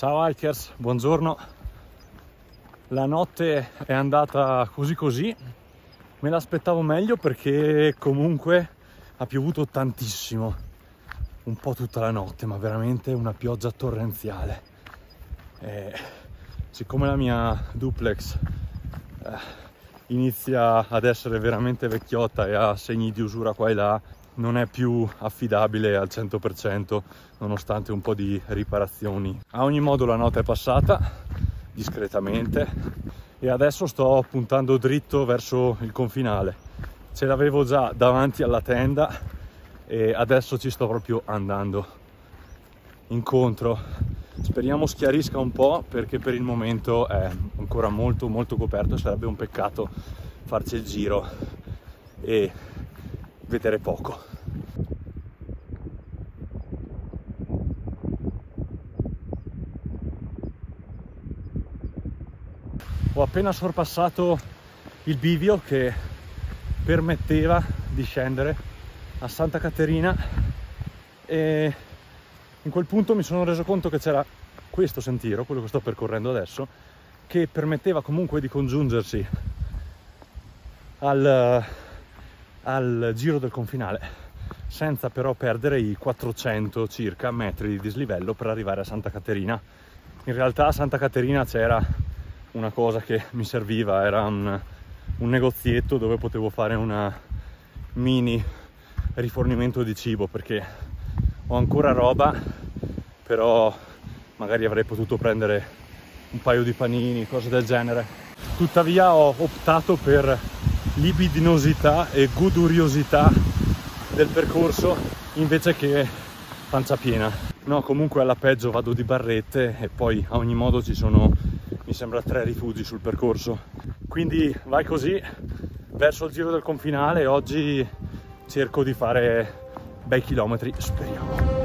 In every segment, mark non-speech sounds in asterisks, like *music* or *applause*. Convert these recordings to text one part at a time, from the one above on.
Ciao hikers, buongiorno. La notte è andata così così. Me l'aspettavo meglio perché comunque ha piovuto tantissimo. Un po' tutta la notte, ma veramente una pioggia torrenziale. E siccome la mia duplex eh, inizia ad essere veramente vecchiotta e ha segni di usura qua e là, non è più affidabile al 100% nonostante un po' di riparazioni. A ogni modo la notte è passata discretamente e adesso sto puntando dritto verso il confinale. Ce l'avevo già davanti alla tenda e adesso ci sto proprio andando incontro. Speriamo schiarisca un po' perché per il momento è ancora molto molto coperto, sarebbe un peccato farci il giro e vedere poco. Ho appena sorpassato il bivio che permetteva di scendere a Santa Caterina e in quel punto mi sono reso conto che c'era questo sentiero, quello che sto percorrendo adesso, che permetteva comunque di congiungersi al, al giro del confinale senza però perdere i 400 circa metri di dislivello per arrivare a Santa Caterina. In realtà a Santa Caterina c'era una cosa che mi serviva, era un, un negozietto dove potevo fare una mini rifornimento di cibo perché ho ancora roba, però magari avrei potuto prendere un paio di panini, cose del genere. Tuttavia ho optato per libidinosità e goduriosità del percorso invece che pancia piena. No, comunque alla peggio vado di barrette e poi a ogni modo ci sono, mi sembra, tre rifugi sul percorso. Quindi vai così verso il giro del confinale. Oggi cerco di fare bei chilometri, speriamo.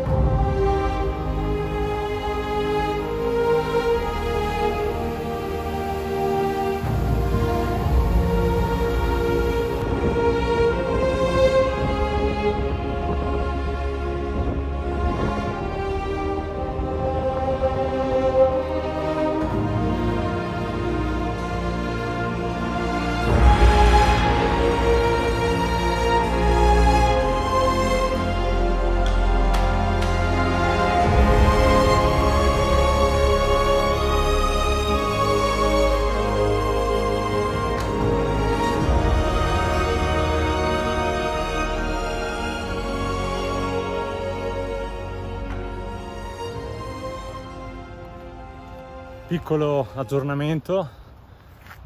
Piccolo aggiornamento.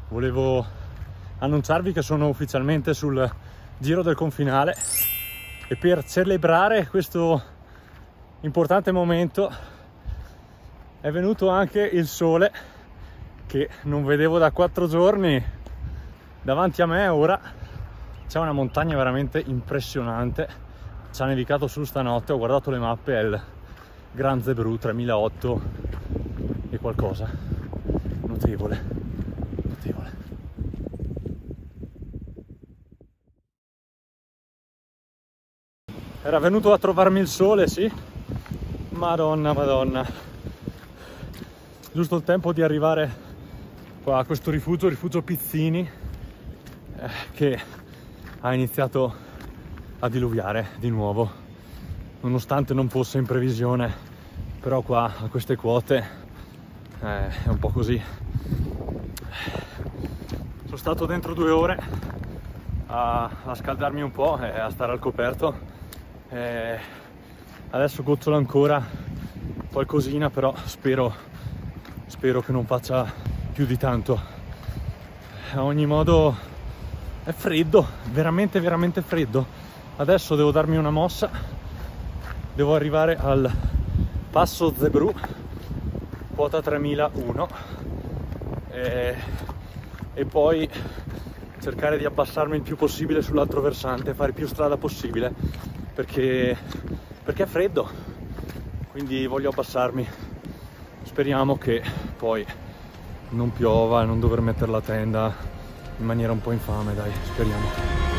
Volevo annunciarvi che sono ufficialmente sul giro del confinale. E per celebrare questo importante momento è venuto anche il sole che non vedevo da quattro giorni. Davanti a me ora c'è una montagna veramente impressionante. Ci ha nevicato su stanotte ho guardato le mappe è il Gran Zebru 3008 e qualcosa notevole. Notevole. Era venuto a trovarmi il sole sì. Madonna madonna. Giusto il tempo di arrivare qua a questo rifugio rifugio Pizzini eh, che ha iniziato a diluviare di nuovo. Nonostante non fosse in previsione però qua a queste quote eh, è un po' così. Sono stato dentro due ore a, a scaldarmi un po' e a stare al coperto. E adesso gozzolo ancora qualcosina, però spero, spero che non faccia più di tanto. A ogni modo è freddo, veramente veramente freddo. Adesso devo darmi una mossa, devo arrivare al passo Zebru quota 3001 e, e poi cercare di abbassarmi il più possibile sull'altro versante, fare più strada possibile perché, perché è freddo, quindi voglio abbassarmi. Speriamo che poi non piova e non dover mettere la tenda in maniera un po' infame, dai, speriamo.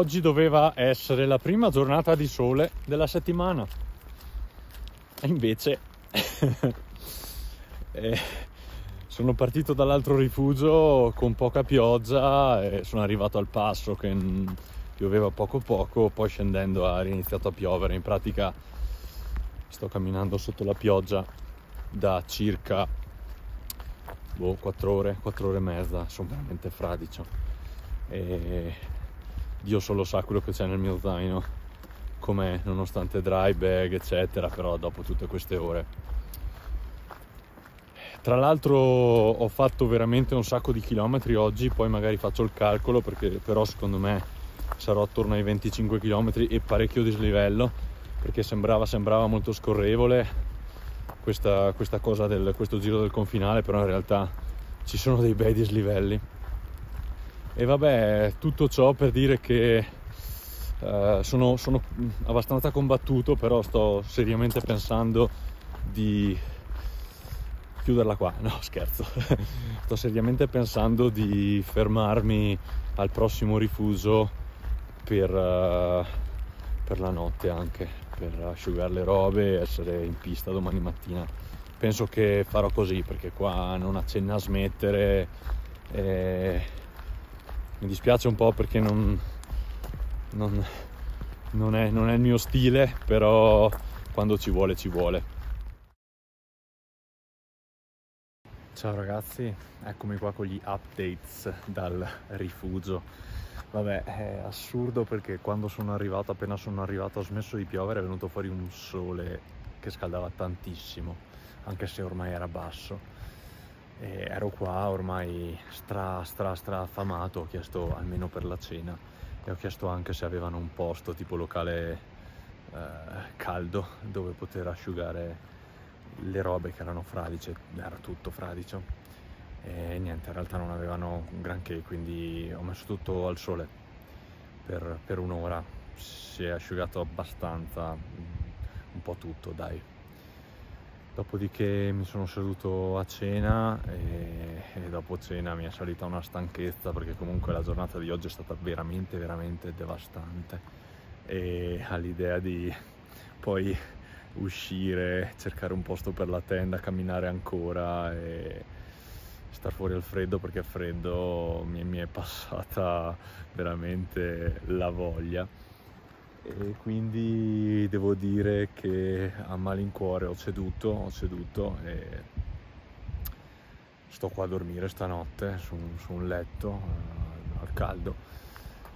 Oggi doveva essere la prima giornata di sole della settimana e invece *laughs* eh, sono partito dall'altro rifugio con poca pioggia e sono arrivato al passo che pioveva poco poco, poi scendendo ha iniziato a piovere. In pratica sto camminando sotto la pioggia da circa boh, 4 ore, 4 ore e mezza, sono veramente fradicio. E Dio solo sa quello che c'è nel mio zaino, com'è, nonostante dry bag, eccetera, però dopo tutte queste ore. Tra l'altro ho fatto veramente un sacco di chilometri oggi, poi magari faccio il calcolo, perché però secondo me sarò attorno ai 25 km e parecchio dislivello, perché sembrava, sembrava molto scorrevole questa, questa cosa del questo giro del confinale, però in realtà ci sono dei bei dislivelli e vabbè, tutto ciò per dire che uh, sono, sono abbastanza combattuto, però sto seriamente pensando di chiuderla qua, no scherzo, *laughs* sto seriamente pensando di fermarmi al prossimo rifugio per, uh, per la notte anche, per asciugare le robe e essere in pista domani mattina. Penso che farò così perché qua non accenna a smettere. E mi dispiace un po' perché non, non, non, è, non è il mio stile, però quando ci vuole ci vuole. Ciao ragazzi, eccomi qua con gli updates dal rifugio. Vabbè, è assurdo perché quando sono arrivato, appena sono arrivato, ha smesso di piovere, è venuto fuori un sole che scaldava tantissimo, anche se ormai era basso e ero qua ormai stra stra stra affamato, ho chiesto almeno per la cena. E ho chiesto anche se avevano un posto tipo locale eh, caldo dove poter asciugare le robe che erano fradice, era tutto fradicio. E niente, in realtà non avevano granché, quindi ho messo tutto al sole per, per un'ora, si è asciugato abbastanza, un po' tutto dai. Dopodiché mi sono seduto a cena e, e, dopo cena mi è salita una stanchezza perché comunque la giornata di oggi è stata veramente veramente devastante. E all'idea di poi uscire, cercare un posto per la tenda, camminare ancora e star fuori al freddo perché a freddo mi, mi è passata veramente la voglia e quindi devo dire che a malincuore ho ceduto, ho ceduto e sto qua a dormire stanotte su, su un letto uh, al caldo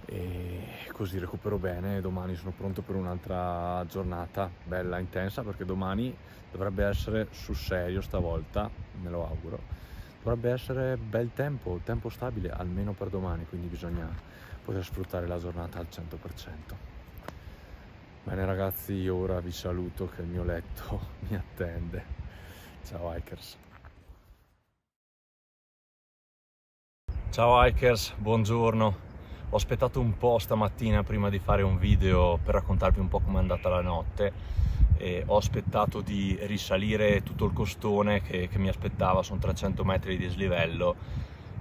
e così recupero bene domani sono pronto per un'altra giornata bella intensa perché domani dovrebbe essere sul serio stavolta, me lo auguro. Dovrebbe essere bel tempo, tempo stabile almeno per domani, quindi bisogna poter sfruttare la giornata al 100%. Bene ragazzi, io ora vi saluto che il mio letto *laughs* mi attende. Ciao hikers. Ciao hikers, buongiorno. Ho aspettato un po' stamattina prima di fare un video per raccontarvi un po' com'è andata la notte e ho aspettato di risalire tutto il costone che, che mi aspettava, sono 300 metri di dislivello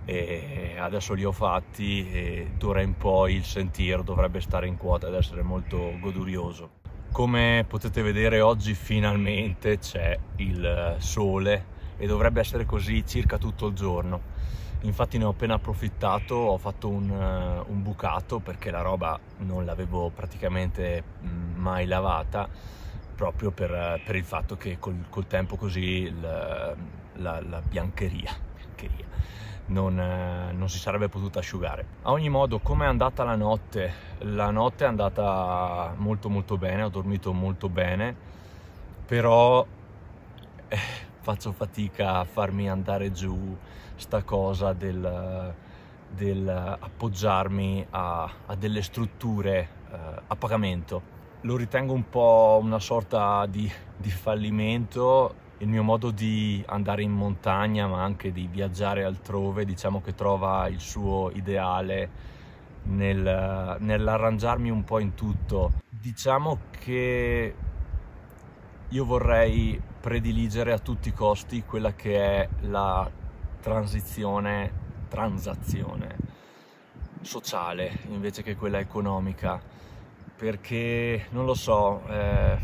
e adesso li ho fatti e d'ora in poi il sentiero dovrebbe stare in quota ed essere molto godurioso. Come potete vedere oggi finalmente c'è il sole e dovrebbe essere così circa tutto il giorno. Infatti ne ho appena approfittato, ho fatto un, un bucato perché la roba non l'avevo praticamente mm, mai lavata proprio per, per il fatto che col, col tempo così il, la, la biancheria, biancheria non, eh, non, si sarebbe potuta asciugare. A ogni modo, come è andata la notte? La notte è andata molto molto bene, ho dormito molto bene, però eh, faccio fatica a farmi andare giù sta cosa del, del appoggiarmi a, a, delle strutture eh, a pagamento. Lo ritengo un po' una sorta di, di fallimento il mio modo di andare in montagna ma anche di viaggiare altrove diciamo che trova il suo ideale nel, nell'arrangiarmi un po' in tutto. Diciamo che io vorrei prediligere a tutti i costi quella che è la transizione transazione sociale invece che quella economica perché non lo so eh,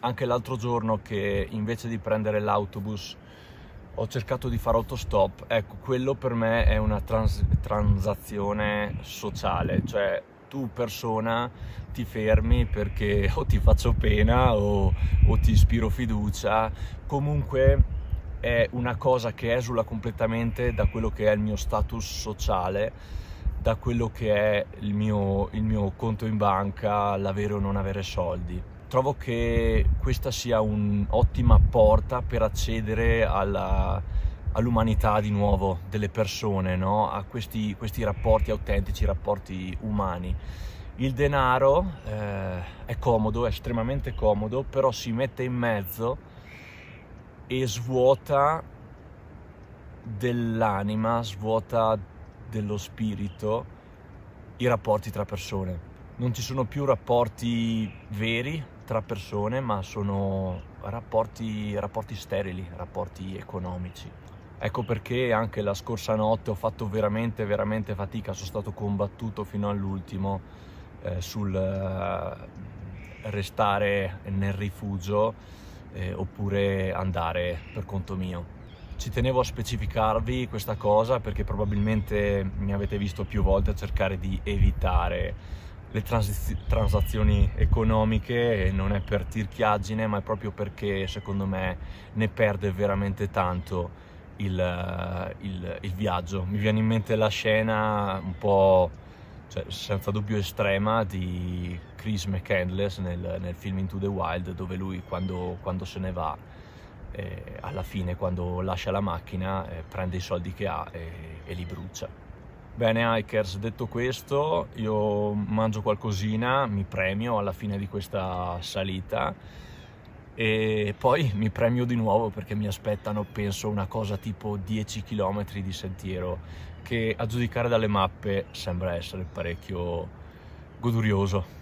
anche l'altro giorno che invece di prendere l'autobus ho cercato di fare autostop, ecco, quello per me è una trans- transazione sociale, cioè tu persona ti fermi perché *laughs* o ti faccio pena o, o ti ispiro fiducia, comunque è una cosa che esula completamente da quello che è il mio status sociale, da quello che è il mio, il mio conto in banca, l'avere o non avere soldi trovo che questa sia un'ottima porta per accedere all'umanità di nuovo delle persone, no? a questi, questi, rapporti autentici, rapporti umani. Il denaro eh, è comodo, è estremamente comodo, però si mette in mezzo e svuota dell'anima, svuota dello spirito i rapporti tra persone. Non ci sono più rapporti veri, tra persone, ma sono rapporti, rapporti sterili, rapporti economici. Ecco perché anche la scorsa notte ho fatto veramente, veramente fatica, sono stato combattuto fino all'ultimo eh, sul eh, restare nel rifugio eh, oppure andare per conto mio. Ci tenevo a specificarvi questa cosa perché probabilmente mi avete visto più volte a cercare di evitare le trans- transazioni economiche non è per tirchiaggine ma è proprio perché secondo me ne perde veramente tanto il, il, il viaggio. Mi viene in mente la scena un po' cioè, senza dubbio estrema di Chris McCandless nel, nel, film Into the Wild dove lui quando, quando se ne va eh, alla fine quando lascia la macchina eh, prende i soldi che ha e, e li brucia Bene hikers, detto questo, io mangio qualcosina, mi premio alla fine di questa salita e poi mi premio di nuovo perché mi aspettano, penso, una cosa tipo 10 km di sentiero che a giudicare dalle mappe sembra essere parecchio godurioso.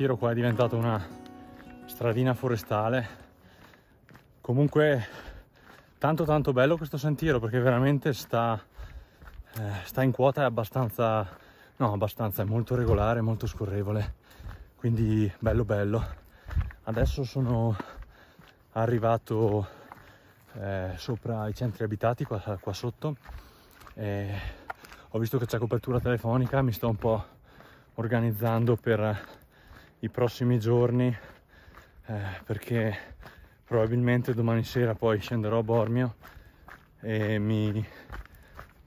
Sentiero qua è diventata una stradina forestale. Comunque tanto tanto bello questo sentiero perché veramente sta, eh, sta in quota è abbastanza no abbastanza è molto regolare molto scorrevole. Quindi bello bello. Adesso sono arrivato eh, sopra i centri abitati qua, qua sotto. Ho visto che c'è copertura telefonica mi sto un po' organizzando per i prossimi giorni eh, perché probabilmente domani sera poi scenderò a Bormio e mi,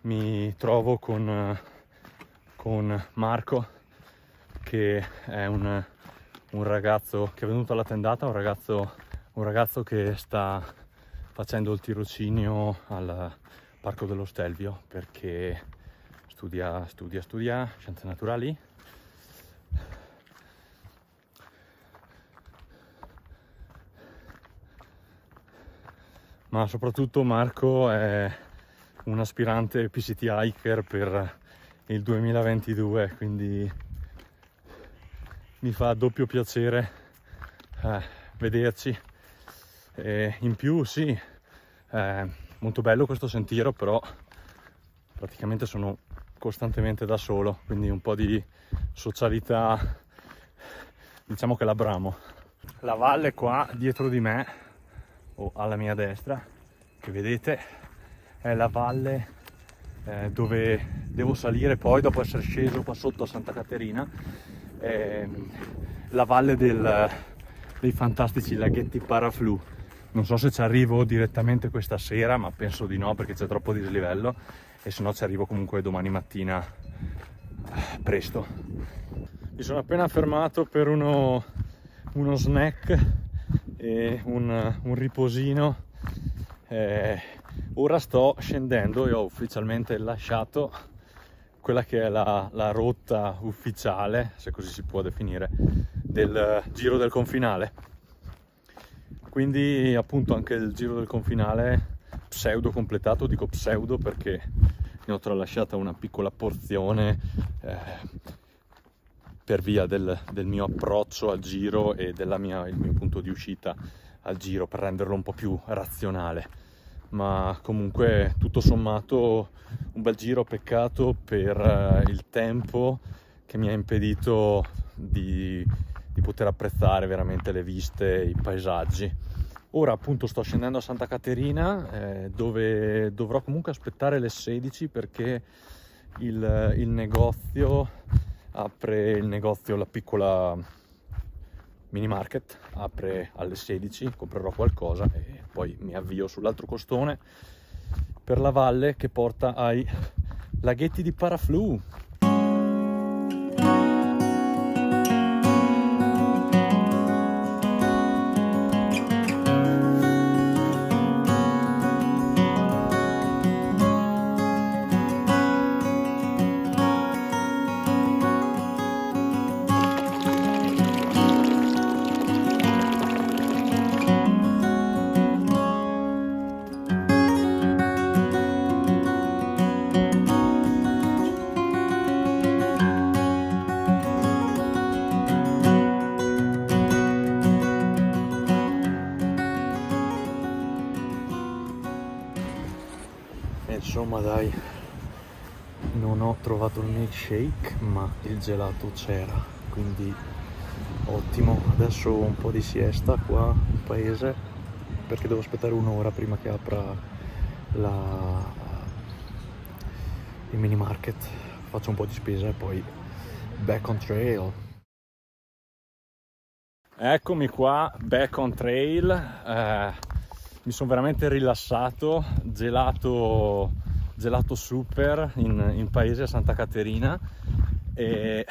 mi trovo con, con, Marco che è un, un, ragazzo che è venuto alla tendata, un ragazzo, un ragazzo che sta facendo il tirocinio al Parco dello Stelvio perché studia, studia, studia scienze naturali ma soprattutto Marco è un aspirante PCT hiker per il 2022 quindi mi fa doppio piacere eh, vederci e in più sì Eh, molto bello questo sentiero, però praticamente sono costantemente da solo, quindi un po' di socialità diciamo che la bramo. La valle qua dietro di me, o alla mia destra, che vedete, è la valle eh, dove devo salire poi dopo essere sceso qua sotto a Santa Caterina, eh, la valle del, dei fantastici laghetti Paraflu. Non so se ci arrivo direttamente questa sera, ma penso di no perché c'è troppo dislivello e se no ci arrivo comunque domani mattina eh, presto. Mi sono appena fermato per uno, uno snack e un, un riposino. Eh, ora sto scendendo e ho ufficialmente lasciato quella che è la, la, rotta ufficiale, se così si può definire, del giro del confinale. Quindi appunto anche il giro del confinale pseudo completato, dico pseudo perché ne ho tralasciata una piccola porzione eh, per via del, del, mio approccio al giro e del mio punto di uscita al giro per renderlo un po' più razionale. Ma comunque tutto sommato un bel giro peccato per eh, il tempo che mi ha impedito di, di poter apprezzare veramente le viste, i paesaggi. Ora appunto sto scendendo a Santa Caterina eh, dove dovrò comunque aspettare le 16 perché il, il, negozio apre il negozio, la piccola mini market apre alle 16, comprerò qualcosa e poi mi avvio sull'altro costone per la valle che porta ai laghetti di Paraflu dai. Non ho trovato il milkshake ma il gelato c'era quindi ottimo. Adesso un po' di siesta qua in paese perché devo aspettare un'ora prima che apra la, il mini market. Faccio un po' di spesa e poi back on trail. Eccomi qua back on trail. Eh, mi sono veramente rilassato. Gelato gelato super in, in paese a Santa Caterina. E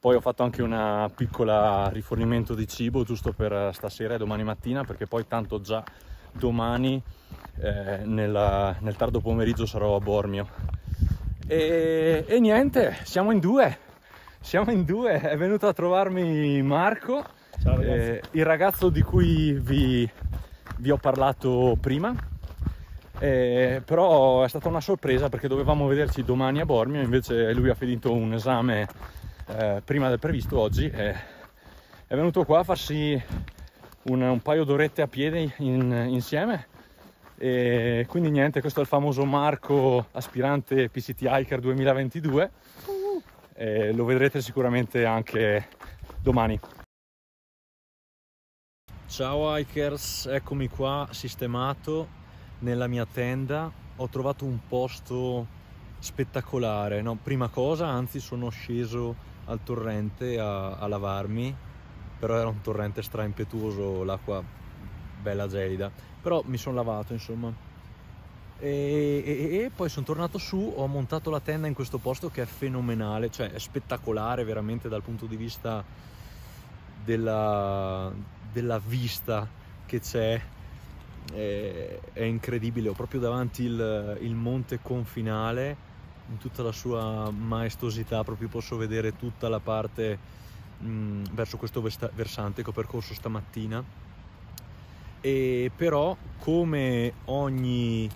poi ho fatto anche una piccola rifornimento di cibo giusto per stasera e domani mattina perché poi tanto già domani eh, nella, nel tardo pomeriggio sarò a Bormio. E, e, niente siamo in due. Siamo in due. È venuto a trovarmi Marco eh, il ragazzo di cui vi, vi ho parlato prima eh, però è stata una sorpresa perché dovevamo vederci domani a Bormio, invece lui ha finito un esame eh, prima del previsto oggi e è venuto qua a farsi un, un paio d'orette a piedi in, insieme. E quindi niente, questo è il famoso Marco aspirante PCT Hiker 2022 e lo vedrete sicuramente anche domani. Ciao hikers, eccomi qua sistemato nella mia tenda ho trovato un posto spettacolare. No? Prima cosa, anzi, sono sceso al torrente a, a lavarmi, però era un torrente straimpetuoso, l'acqua bella gelida. Però mi sono lavato, insomma. E, e, e, poi sono tornato su, ho montato la tenda in questo posto che è fenomenale, cioè è spettacolare veramente dal punto di vista della, della vista che c'è è, è incredibile, ho proprio davanti il, il, monte confinale in tutta la sua maestosità, proprio posso vedere tutta la parte mh, verso questo versante che ho percorso stamattina. E però come ogni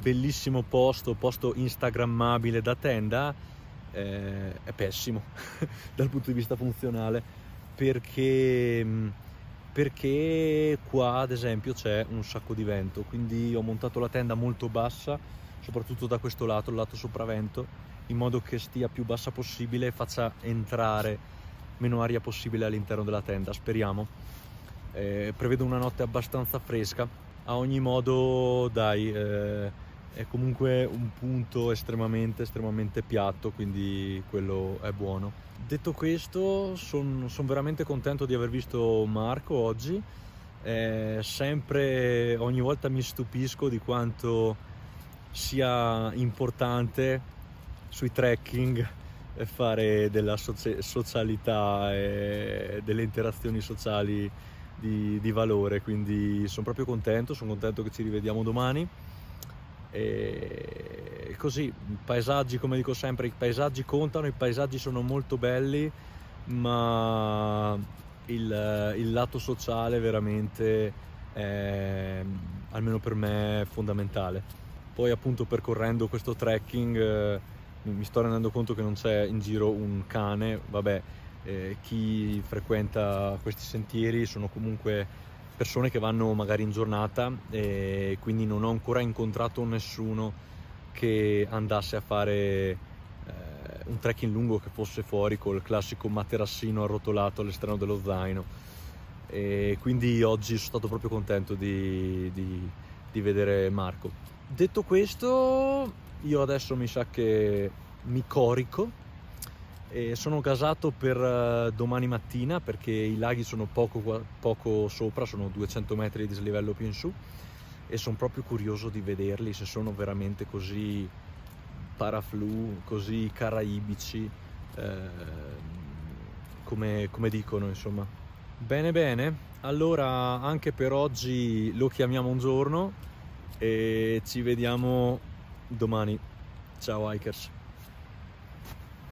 bellissimo posto, posto instagrammabile da tenda, eh, è pessimo *laughs* dal punto di vista funzionale perché mh, perché qua ad esempio c'è un sacco di vento quindi ho montato la tenda molto bassa soprattutto da questo lato il lato sopravvento in modo che stia più bassa possibile e faccia entrare meno aria possibile all'interno della tenda speriamo. Eh, prevedo una notte abbastanza fresca. A ogni modo dai eh, è comunque un punto estremamente estremamente piatto quindi quello è buono. Detto questo sono son veramente contento di aver visto Marco oggi. Eh, sempre ogni volta mi stupisco di quanto sia importante sui trekking fare della socialità e delle interazioni sociali di, di valore. Quindi sono proprio contento sono contento che ci rivediamo domani e così, i paesaggi, come dico sempre, i paesaggi contano, i paesaggi sono molto belli, ma il, il lato sociale veramente è, almeno per me, è fondamentale. Poi appunto percorrendo questo trekking eh, mi sto rendendo conto che non c'è in giro un cane, vabbè, eh, chi frequenta questi sentieri sono comunque persone che vanno magari in giornata e quindi non ho ancora incontrato nessuno che andasse a fare eh, un trekking lungo che fosse fuori col classico materassino arrotolato all'esterno dello zaino e quindi oggi sono stato proprio contento di, di, di vedere Marco. Detto questo io adesso mi sa che mi corico e sono gasato per eh, domani mattina perché i laghi sono poco, poco sopra, sono 200 metri di dislivello più in su e sono proprio curioso di vederli se sono veramente così paraflu, così caraibici eh, come, come dicono insomma. Bene bene, allora anche per oggi lo chiamiamo un giorno e ci vediamo domani. Ciao hikers!